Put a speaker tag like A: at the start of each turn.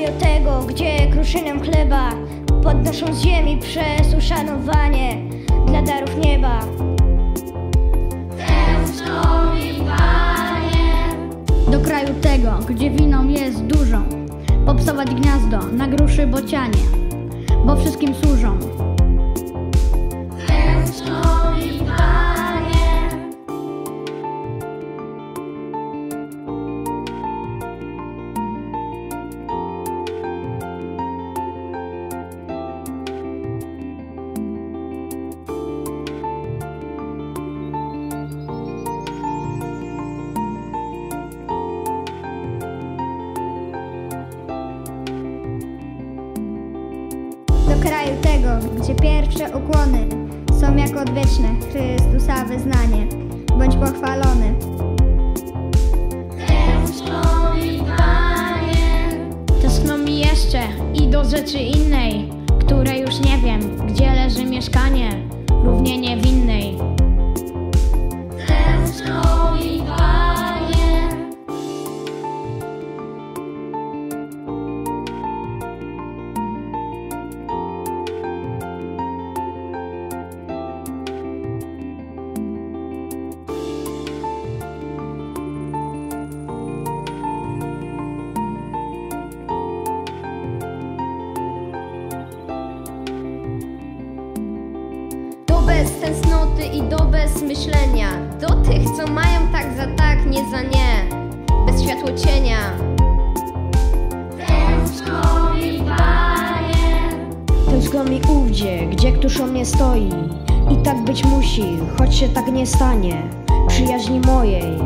A: kraju tego, gdzie kruszynem chleba podnoszą z ziemi przez uszanowanie dla darów nieba.
B: Do kraju tego, gdzie winą jest dużą Popsować gniazdo na gruszy bocianie Bo wszystkim służą
A: kraju tego, gdzie pierwsze ukłony są jak odwieczne Chrystusa wyznanie. Bądź pochwalony.
B: Tęskno mi jeszcze i do rzeczy innej Której już nie wiem, gdzie leży mieszkanie Równie niewinnej
C: Do bez tęsknoty i do bez myślenia Do tych, co mają tak za tak, nie za nie. Bez światło cienia.
D: Tęskno mi ówdzie, gdzie któż o mnie stoi. I tak być musi, choć się tak nie stanie. Przyjaźni mojej,